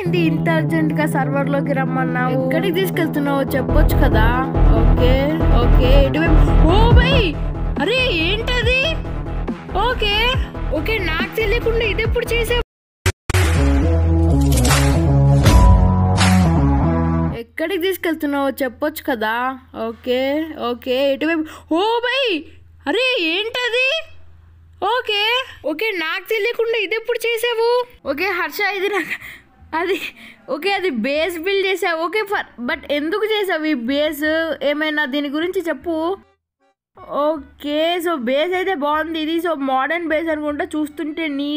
ఏంది ఇంత అర్జెంట్గా సర్వర్లోకి రమ్మన్నావు? ఎక్కడికి తీసుకెళ్తున్నావు చెప్పొచ్చు కదా. ఓకే ఓకే ఇటువైపు. ఓ బై అరే ఏంటది? ఓకే ఓకే నాకు తెలియకుండా ఇది ఎప్పుడు చేసే ఎక్కడికి తీసుకెళ్తున్నావు చెప్పొచ్చు కదా. ఓకే ఓకే ఇటువైపు. ఓ బై అరే ఏంటది? ఓకే ఓకే నాకు తెలియకుండా ఇది ఎప్పుడు చేసావు? ఓకే హర్ష ఇది నాకు అది ఓకే అది బేస్ బిల్డ్ చేసావు ఓకే ఫర్ బట్ ఎందుకు చేసావు ఈ బేస్ ఏమైనా దీని గురించి చెప్పు. ఓకే సో బేస్ అయితే బాగుంది. ఇది సో మోడర్న్ బేస్ అనుకుంటా. చూస్తుంటే నీ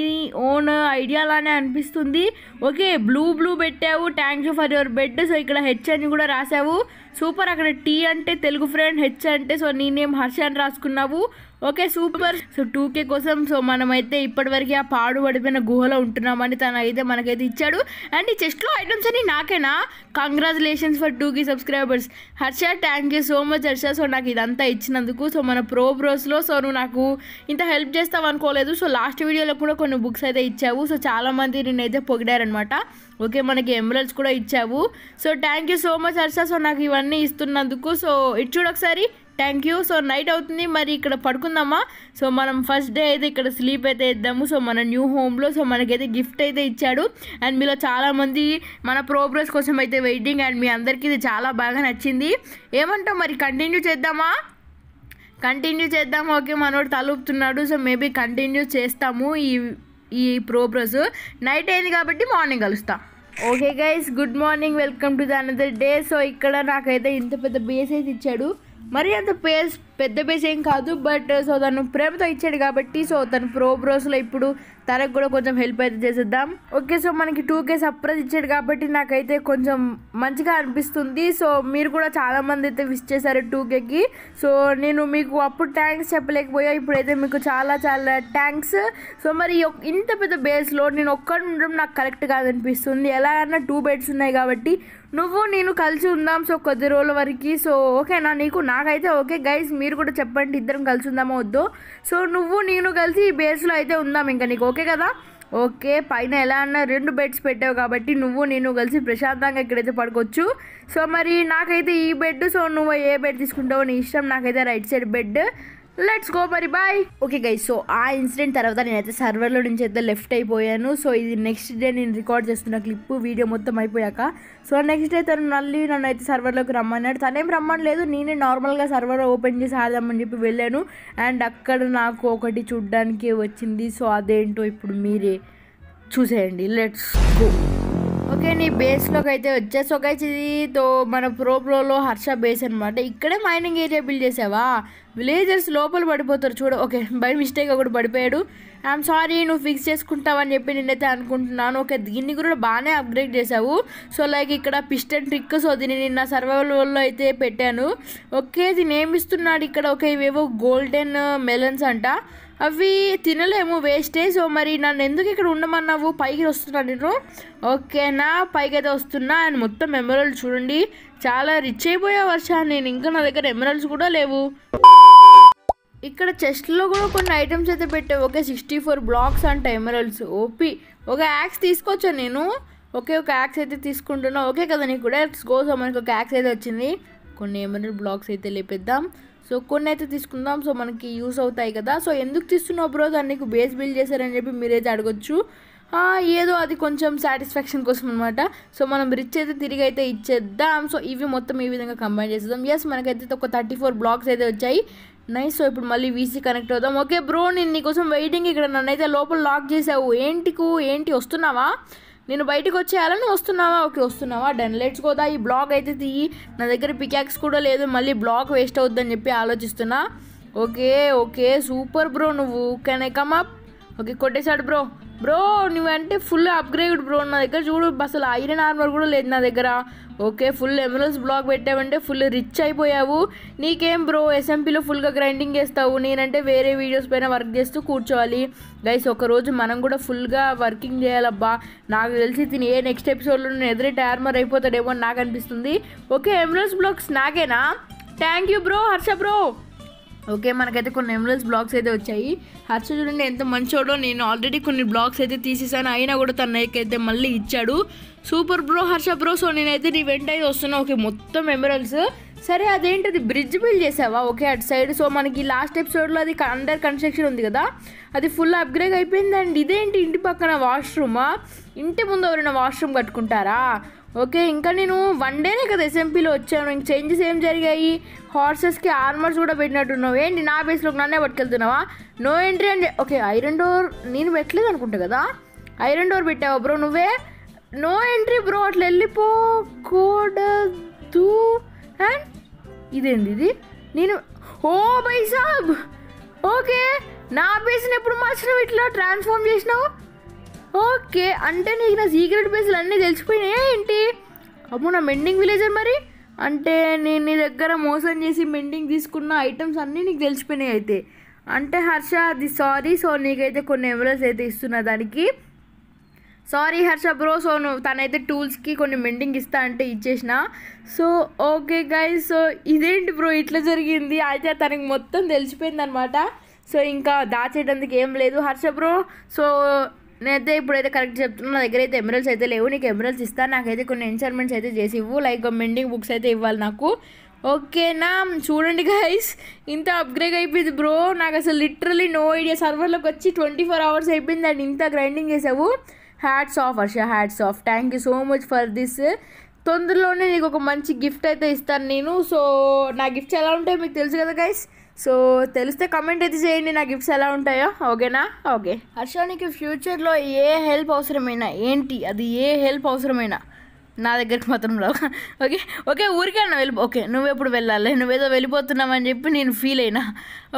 ఓన్ ఐడియా లానే అనిపిస్తుంది. ఓకే బ్లూ బ్లూ పెట్టావు. Thank you for your bed so ఇక్కడ హెచ్ అని కూడా రాసావు సూపర్ అక్కడ టీ అంటే తెలుగు ఫ్రెండ్ హెచ్ అంటే సో నీ నేమ్ హర్ష అని రాసుకున్నావు? Okay super. సో టూకే కోసం సో మనమైతే ఇప్పటివరకు ఆ పాడు పడిపోయిన గుహలో ఉంటున్నామని తను అయితే మనకైతే ఇచ్చాడు. అండ్ ఈ చెస్ట్లో ఐటమ్స్ అని నాకేనా? Congratulations for two K subscribers Harsha thank you so much Harsha. So నాకు ఇదంతా ఇచ్చినందుకు సో మన ప్రో బ్రోస్లో సో నువ్వు నాకు ఇంత హెల్ప్ చేస్తావు అనుకోలేదు సో లాస్ట్ వీడియోలో కూడా కొన్ని బుక్స్ అయితే ఇచ్చావు. సో చాలామంది నేనైతే పొగిడారనమాట ఓకే మనకి ఎంబులెన్స్ కూడా ఇచ్చావు. So thank you so much Harsha. So నాకు ఇవన్నీ ఇస్తున్నందుకు. సో ఇటు చూడు ఒకసారి. థ్యాంక్ యూ సో నైట్ అవుతుంది. మరి ఇక్కడ పడుకుందామా? సో మనం ఫస్ట్ డే అయితే ఇక్కడ స్లీప్ అయితే ఇద్దాము. సో మన న్యూ హోమ్లో సో మనకైతే గిఫ్ట్ అయితే ఇచ్చాడు. అండ్ మీలో చాలామంది మన ప్రోగ్రెస్ కోసం అయితే వెయిటింగ్ అండ్ మీ అందరికీ ఇది చాలా బాగా నచ్చింది. ఏమంటావు మరి? కంటిన్యూ చేద్దామా? కంటిన్యూ చేద్దాం ఓకే మనోడు తలుపుతున్నాడు. సో మేబీ కంటిన్యూ చేస్తాము. ఈ ఈ ప్రోగ్రెస్ నైట్ అయింది కాబట్టి మార్నింగ్ కలుస్తాం. Okay guys good morning welcome to the another day so ఇక్కడ నాకైతే ఇంత పెద్ద బేస్ అయితే ఇచ్చాడు. మరి అంత పేస్ పెద్ద బేస్ ఏం కాదు బట్ సో uh, తను ప్రేమతో ఇచ్చాడు కాబట్టి సో తను ప్రో బ్రోస్లో ఇప్పుడు తనకు కూడా కొంచెం హెల్ప్ అయితే చేసేద్దాం. ఓకే సో మనకి టూ కే సర్ప్రైజ్ ఇచ్చాడు కాబట్టి నాకైతే కొంచెం మంచిగా అనిపిస్తుంది. సో మీరు కూడా చాలామంది అయితే విష్ చేశారు టూ కేకి సో నేను మీకు అప్పుడు థ్యాంక్స్ చెప్పలేకపోయా ఇప్పుడైతే మీకు చాలా చాలా థ్యాంక్స్ సో మరి ఇంత పెద్ద బేస్లో నేను ఒక్కడు ఉండడం నాకు కరెక్ట్ కాదనిపిస్తుంది ఎలా అన్నా టూ బెడ్స్ ఉన్నాయి కాబట్టి నువ్వు నేను కలిసి ఉందాం సో కొద్ది రోజుల వరకు. సో ఓకేనా నీకు నాకైతే ఓకే గైస్ మీరు కూడా చెప్పండి ఇద్దరం కలిసి ఉందామో వద్దో? సో నువ్వు నేను కలిసి ఈ బేస్లో అయితే ఉందాం ఇంకా నీకు ఓకే కదా? ఓకే పైన ఎలా అన్నా రెండు బెడ్స్ పెట్టావు కాబట్టి నువ్వు నేను కలిసి ప్రశాంతంగా ఇక్కడైతే పడుకోవచ్చు. సో మరి నాకైతే ఈ బెడ్ సో నువ్వు ఏ బెడ్ తీసుకుంటావో నీ ఇష్టం నాకైతే right side bed. Let's go మరి బాయ్ ఓకే గైస్ సో ఆ ఇన్సిడెంట్ తర్వాత నేనైతే సర్వర్లో నుంచి అయితే లెఫ్ట్ అయిపోయాను. సో ఇది నెక్స్ట్ డే నేను రికార్డ్ చేస్తున్న క్లిప్ వీడియో మొత్తం అయిపోయాక. సో నెక్స్ట్ డే తను మళ్ళీ నన్ను అయితే సర్వర్లోకి రమ్మన్నాడు. తనేం రమ్మనలేదు నేనే నార్మల్గా సర్వర్ ఓపెన్ చేసి ఆడదామని చెప్పి వెళ్ళాను. అండ్ అక్కడ నాకు ఒకటి చూడ్డానికి వచ్చింది. సో అదేంటో ఇప్పుడు మీరే చూసేయండి. లెట్స్ గో ఓకే నీ బేస్లోకి అయితే వచ్చా సో ఇది తో మన ప్రో ప్రోలో హర్ష బేస్ అనమాట ఇక్కడే మైనింగ్ ఏరియా బిల్డ్ చేసావా? విలేజర్స్ లోపల పడిపోతారు చూడ. ఓకే బై మిస్టేక్ ఒకటి పడిపోయాడు. ఐఎమ్ సారీ నువ్వు ఫిక్స్ చేసుకుంటావని చెప్పి నేనైతే అనుకుంటున్నాను. ఓకే దీన్ని కూడా బాగానే అప్గ్రేడ్ చేసావు. సో లైక్ ఇక్కడ పిస్టన్ ట్రిక్ సో దీన్ని నిన్న సర్వైవల్లో అయితే పెట్టాను. ఓకే దీన్ని ఏమిస్తున్నాడు ఇక్కడ? ఓకే ఇవేవో గోల్డెన్ మెలన్స్ అంట. అవి తినలేము వేస్టేజ్ మరి నన్ను ఎందుకు ఇక్కడ ఉండమన్నావు? పైకి వస్తున్నా నేను. ఓకేనా పైకి అయితే వస్తున్నా. అండ్ మొత్తం ఎమరల్డ్ చూడండి. చాలా రిచ్ అయిపోయా వర్ష. నేను ఇంకా నా దగ్గర ఎమరల్డ్స్ కూడా లేవు. ఇక్కడ చెస్ట్లో కూడా కొన్ని ఐటమ్స్ అయితే పెట్టావు ఓకే సిక్స్టీ ఫోర్ బ్లాక్స్ అంట ఎమరల్డ్స్ ఓపి ఒక యాక్స్ తీసుకొచ్చా నేను? ఒకే ఒక యాక్స్ అయితే తీసుకుంటున్నా. ఓకే కదా నీకు కూడా. గో సో మనకి ఒక యాక్స్ అయితే వచ్చింది. కొన్ని ఎమరల్డ్ బ్లాక్స్ అయితే లేపేద్దాం. సో కొన్ని అయితే తీసుకుందాం. సో మనకి యూస్ అవుతాయి కదా. సో ఎందుకు తీస్తున్నావు బ్రో? దాన్ని బేస్ బిల్డ్ చేశారని చెప్పి మీరైతే అడగొచ్చు. ఏదో అది కొంచెం సాటిస్ఫాక్షన్ కోసం అనమాట సో మనం రిచ్ అయితే తిరిగి అయితే ఇచ్చేద్దాం. సో ఇవి మొత్తం ఈ విధంగా కంబైన్ చేసేద్దాం. ఎస్ మనకైతే ఒక థర్టీ ఫోర్ బ్లాక్స్ అయితే వచ్చాయి. నైస్ సో ఇప్పుడు మళ్ళీ వీసీ కనెక్ట్ అవుదాం. ఓకే బ్రో నేను నీకోసం వెయిటింగ్ ఇక్కడ. నన్నైతే లోపల లాక్ చేసావు. ఏంటికు ఏంటి? వస్తున్నావా? నేను బయటకు వచ్చేయాలని వస్తున్నావా? ఓకే వస్తున్నావా? డన్ లెట్స్ గోదా ఈ బ్లాగ్ అయితే తీయి నా దగ్గర పికాక్స్ కూడా లేదు. మళ్ళీ బ్లాగ్ వేస్ట్ అవుద్దని చెప్పి ఆలోచిస్తున్నా. Okay okay. సూపర్ బ్రో నువ్వు. Can I come up okay కొట్టేశాడు బ్రో. బ్రో నువ్వంటే ఫుల్ అప్గ్రేడ్ బ్రో నా దగ్గర చూడు అసలు ఐరన్ ఆర్మర్ కూడా లేదు నా దగ్గర. ఓకే ఫుల్ ఎమరల్స్ బ్లాక్ పెట్టావంటే ఫుల్ రిచ్ అయిపోయావు. నీకేం బ్రో ఎస్ఎంపీలో ఫుల్గా గ్రైండింగ్ చేస్తావు. నేనంటే వేరే వీడియోస్ పైన వర్క్ చేస్తూ కూర్చోవాలి. గైస్ ఒకరోజు మనం కూడా ఫుల్గా వర్కింగ్ చేయాలబ్బా. నాకు తెలిసి తిని ఏ నెక్స్ట్ ఎపిసోడ్లో నేను ఎదురైతే ఆర్మర్ అయిపోతాడేమో అని నాకు అనిపిస్తుంది. Okay emeralds blocks నాకేనా? Thank you bro Harsha bro okay మనకైతే కొన్ని ఎమరల్స్ బ్లాగ్స్ అయితే వచ్చాయి. హర్ష చూడండి ఎంత మంచోడో. నేను ఆల్రెడీ కొన్ని బ్లాగ్స్ అయితే తీసేసాను. అయినా కూడా తన అయితే మళ్ళీ ఇచ్చాడు. Super bro Harsha bro so నేనైతే నీ వెంట అయితే వస్తున్నా. ఓకే మొత్తం ఎమరల్స్ సరే అదేంటది? బ్రిడ్జ్ బిల్డ్ చేసావా? ఓకే అటు సైడ్ సో మనకి లాస్ట్ ఎపిసోడ్లో అది అండర్ కన్స్ట్రక్షన్ ఉంది కదా. అది ఫుల్ అప్గ్రేడ్ అయిపోయింది అండ్ ఇదేంటి ఇంటి పక్కన వాష్రూమా ఇంటి ముందు ఎవరైనా వాష్రూమ్ కట్టుకుంటారా? ఓకే ఇంకా నేను వన్ డేనే కదా ఎస్ఎంపీలో వచ్చాను. ఇంక చేంజెస్ ఏం జరిగాయి? హార్సెస్కి ఆర్మర్స్ కూడా పెట్టినట్టున్నావు. ఏంటి? నా బేస్లోకి నన్నే పట్టుకెళ్తున్నావా? నో ఎంట్రీ అండి ఓకే ఐరన్ డోర్ నేను పెట్టలేదు అనుకుంటా కదా? ఐరన్ డోర్ పెట్టావా బ్రో నువ్వే? నో ఎంట్రీ బ్రో అట్లా వెళ్ళిపోకూడదు అండ్ ఇదేంది ఇది? నేను ఓ బై సాబ్ ఓకే నా బేస్ని ఎప్పుడు మార్చినావు? ఇట్లా ట్రాన్స్ఫార్మ్ చేసినావు? ఓకే అంటే నీకు నా సీక్రెట్ బేస్లు అన్నీ తెలిసిపోయినాయా ఏంటి? అమ్మో నా మెండింగ్ విలేజర్ మరి? అంటే నేను నీ దగ్గర మోసం చేసి మెండింగ్ తీసుకున్న ఐటమ్స్ అన్నీ నీకు తెలిసిపోయినాయి అయితే. అంటే హర్ష అది సారీ సో నీకైతే కొన్ని ఎవరెస్ అయితే ఇస్తున్నా దానికి. సారీ హర్ష బ్రో సో నువ్వు తనైతే టూల్స్కి కొన్ని మెండింగ్ ఇస్తా అంటే ఇచ్చేసిన. సో ఓకే గైస్ సో ఇదేంటి బ్రో ఇట్లా జరిగింది? అయితే తనకి మొత్తం తెలిసిపోయింది అనమాట సో ఇంకా దాచేటందుకు ఏం లేదు హర్ష బ్రో సో నేనైతే ఇప్పుడైతే కరెక్ట్ చెప్తున్నా నా దగ్గర అయితే ఎమరల్స్ అయితే లేవు నీకు ఎమరల్స్ ఇస్తాను నాకైతే కొన్ని ఎన్సర్మెంట్స్ అయితే చేసి ఇవ్వు లైక్ మెండింగ్ బుక్స్ అయితే ఇవ్వాలి నాకు. ఓకేనా చూడండి గైస్ ఇంత అప్గ్రేడ్ అయిపోయింది బ్రో నాకు అసలు లిటరలీ నో ఐడియా సర్వర్లోకి వచ్చి ట్వంటీ ఫోర్ అవర్స్ అయిపోయింది అండ్ ఇంత గ్రైండింగ్ చేసావు. Hats off Harsha hats off thank you so much for this తొందరలోనే నీకు ఒక మంచి గిఫ్ట్ అయితే ఇస్తాను నేను. సో నా గిఫ్ట్స్ ఎలా ఉంటాయో మీకు తెలుసు కదా గైస్ సో తెలిస్తే కమెంట్ అయితే చేయండి నా గిఫ్ట్స్ ఎలా ఉంటాయో. ఓకేనా ఓకే హర్షానికి ఫ్యూచర్లో ఏ హెల్ప్ అవసరమైనా ఏంటి? అది ఏ హెల్ప్ అవసరమైనా నా దగ్గరికి మాత్రం రావు. ఓకే ఓకే ఊరికే అన్న వెళ్ళి ఓకే నువ్వు ఎప్పుడు వెళ్ళాలి? నువ్వేదో వెళ్ళిపోతున్నావని చెప్పి నేను ఫీల్ అయినా.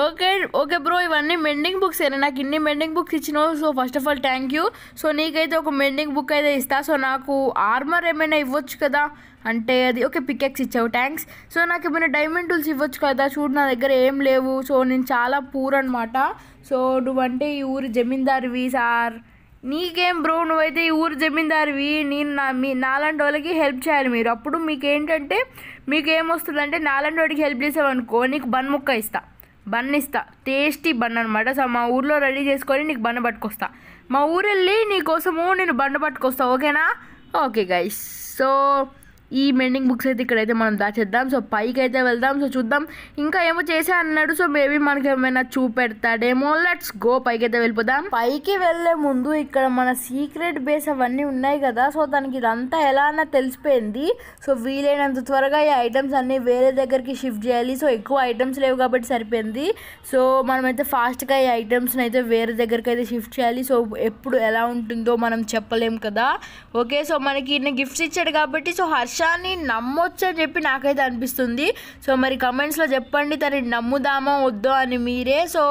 ఓకే ఓకే బ్రో ఇవన్నీ మెండింగ్ బుక్స్ అయినా నాకు ఇన్ని మెండింగ్ బుక్స్ ఇచ్చినావు so first of all thank you so నీకైతే ఒక మెండింగ్ బుక్ అయితే ఇస్తా. సో నాకు ఆర్మర్ ఏమైనా ఇవ్వచ్చు కదా? అంటే అది ఓకే పికెక్స్ ఇచ్చావు థ్యాంక్స్ సో నాకు ఏమైనా డైమండ్ టూల్స్ ఇవ్వచ్చు కదా చూడు నా దగ్గర ఏం లేవు. సో నేను చాలా పూర్ అనమాట సో నువ్వంటే ఈ ఊరి జమీందార్వి సార్. నీకేం బ్రో నువ్వైతే ఈ ఊరు జమీందారివి నేను నా మీ నాలాంటి వాళ్ళకి హెల్ప్ చేయాలి మీరు. అప్పుడు మీకు ఏంటంటే మీకు ఏమొస్తుందంటే నాలాంటి వాడికి హెల్ప్ చేసావనుకో నీకు బన్ ముక్క ఇస్తా. బన్ ఇస్తా. టేస్టీ బన్ అనమాట సో మా ఊర్లో రెడీ చేసుకొని నీకు బండ పట్టుకొస్తా. మా ఊరు వెళ్ళి నీకోసము నేను బండ పట్టుకొస్తా ఓకేనా? ఓకే గైస్ సో ఈ మెండింగ్ బుక్స్ అయితే ఇక్కడైతే మనం దాచేద్దాం. సో పైకి అయితే వెళ్దాం. సో చూద్దాం. ఇంకా ఏమో చేసా అన్నాడు. సో మేబీ మనకి ఏమైనా చూపెడతాడేమో లెట్స్ గో పైకి అయితే వెళ్ళిపోదాం. పైకి వెళ్ళే ముందు ఇక్కడ మన సీక్రెట్ బేస్ అవన్నీ ఉన్నాయి కదా. సో దానికి ఇదంతా ఎలా అన్నా తెలిసిపోయింది. సో వీలైనంత త్వరగా ఈ ఐటమ్స్ అన్నీ వేరే దగ్గరికి షిఫ్ట్ చేయాలి. సో ఎక్కువ ఐటమ్స్ లేవు కాబట్టి సరిపోయింది. సో మనమైతే ఫాస్ట్గా ఈ ఐటమ్స్ని అయితే వేరే దగ్గరికి అయితే షిఫ్ట్ చేయాలి. సో ఎప్పుడు ఎలా ఉంటుందో మనం చెప్పలేం కదా. ఓకే సో మనకి ఈయన గిఫ్ట్స్ ఇచ్చాడు కాబట్టి సో హర్ష నమ్మొచ్చు అని చెప్పి నాకైతే అనిపిస్తుంది. సో మరి కమెంట్స్లో చెప్పండి తనని నమ్ముదామా వద్దో అని మీరే. సో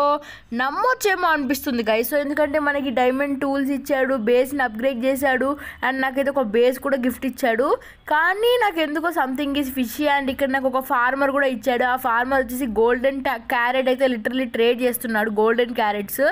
నమ్మొచ్చేమో అనిపిస్తుంది గై సో ఎందుకంటే మనకి డైమండ్ టూల్స్ ఇచ్చాడు బేస్ని అప్గ్రేడ్ చేశాడు అండ్ నాకైతే ఒక బేస్ కూడా గిఫ్ట్ ఇచ్చాడు. కానీ నాకు ఎందుకో సంథింగ్ ఈజ్ ఫిషీ అండ్ ఇక్కడ నాకు ఒక ఫార్మర్ కూడా ఇచ్చాడు. ఆ ఫార్మర్ వచ్చేసి గోల్డెన్ క్యారెట్ అయితే లిటరలీ ట్రేడ్ చేస్తున్నాడు గోల్డెన్ క్యారెట్స్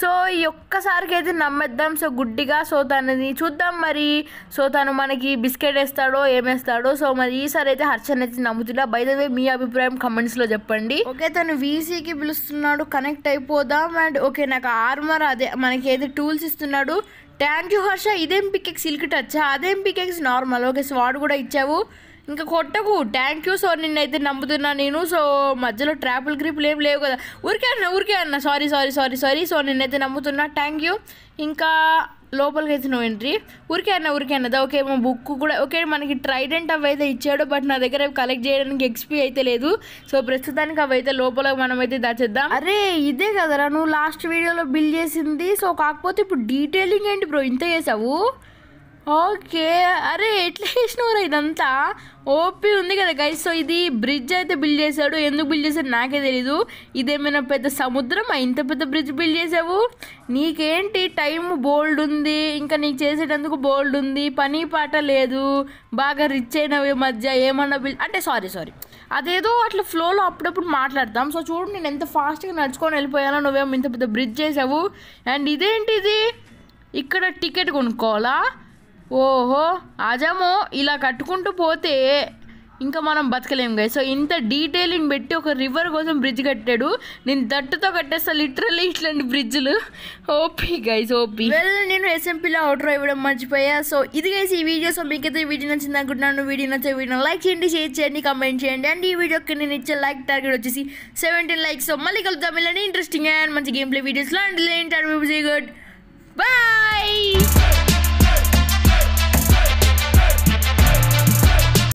సో ఈ ఒక్కసారికి అయితే నమ్మేద్దాం. సో గుడ్డిగా సో తనని చూద్దాం మరి. సో తను మనకి బిస్కెట్ వేస్తాడో ఏమేస్తాడో? సో మరి ఈసారి అయితే హర్షన్ అయితే నమ్ముతున్నా. బై మీ అభిప్రాయం కమెంట్స్లో చెప్పండి. ఓకే తను వీసీకి పిలుస్తున్నాడు. కనెక్ట్ అయిపోదాం. అండ్ ఓకే నాకు ఆర్మర్ అదే మనకి ఏదో టూల్స్ ఇస్తున్నాడు. Thank you Harsha. ఇదేం పికెక్స్ సిల్క్ టచ్ అదేం పికెక్స్ నార్మల్ ఓకే స్వాడ్ కూడా ఇచ్చావు. ఇంకా కొట్టకు. థ్యాంక్ యూ సో నిన్నైతే నమ్ముతున్నా నేను. సో మధ్యలో ట్రాపుల్ గ్రిప్లు ఏం లేవు కదా. ఊరికే అన్న ఊరికే అన్న. Sorry sorry sorry sorry so నిన్నైతే నమ్ముతున్నా. థ్యాంక్ యూ ఇంకా లోపలికి అయితే నువ్వు ఎంట్రీ ఊరికే అన్న ఊరికే అన్నదా ఓకే మా బుక్ కూడా ఓకే మనకి ట్రైడెంట్ అవి అయితే ఇచ్చాడు బట్ నా దగ్గర కలెక్ట్ చేయడానికి ఎక్స్పీ అయితే లేదు. సో ప్రస్తుతానికి అవి అయితే లోపల మనం అయితే దాచేద్దాం. అరే ఇదే కదరా నువ్వు లాస్ట్ వీడియోలో బిల్ చేసింది. సో కాకపోతే ఇప్పుడు డీటెయిలింగ్ ఏంటి బ్రో ఇంత చేసావు? ఓకే. అరే ఎట్లా చేసినవరా ఇదంతా? ఓపీ ఉంది కదా గైస్ సో ఇది బ్రిడ్జ్ అయితే బిల్డ్ చేశాడు. ఎందుకు బిల్డ్ చేశాడు నాకే తెలీదు. ఇదేమైనా పెద్ద సముద్రం ఇంత పెద్ద బ్రిడ్జ్ బిల్డ్ చేసావు నీకేంటి? టైం బోల్డ్ ఉంది. ఇంకా నీకు చేసేటందుకు బోల్డ్ ఉంది. పని పాట లేదు. బాగా రిచ్ అయినవి మధ్య ఏమన్నా బిల్ అంటే సారీ సారీ అదేదో అట్లా ఫ్లోలో అప్పుడప్పుడు మాట్లాడతాం సో చూడు నేను ఎంత ఫాస్ట్గా నడుచుకొని వెళ్ళిపోయానో నువ్వేమో ఇంత పెద్ద బ్రిడ్జ్ చేసావు అండ్ ఇదేంటిది? ఇక్కడ టికెట్ కొనుక్కోవాలా? ఓహో అజమో ఇలా కట్టుకుంటూ పోతే ఇంకా మనం బతకలేం గైస్ సో ఇంత డీటెయిలింగ్ పెట్టి ఒక రివర్ కోసం బ్రిడ్జ్ కట్టాడు. నేను దట్టుతో కట్టేస్తా లిటరల్లీ ఇట్లాంటి బ్రిడ్జ్లు ఓపీ గైస్ ఓపీ. వెల్ నేను ఎస్ఎంపీలో అవుటర్ ఇవ్వడం మర్చిపోయా. సో ఇది గైస్ ఈ వీడియో సో మీకైతే వీడియో నచ్చింది అనుకుంటున్నాను. వీడియో నచ్చే వీడియో లైక్ చేయండి షేర్ చేయండి కమెంట్ చేయండి. అండ్ ఈ వీడియోకి నేను ఇచ్చే లైక్ టార్గెట్ వచ్చేసి సెవెంటీన్ లైక్స్ సో మళ్ళీ కలుద్దాం. ఇలాంటి ఇంట్రెస్టింగ్ అండ్ మంచి గేమ్ ప్లే వీడియోస్లో అండ్ లేంటారు గుడ్ బాయ్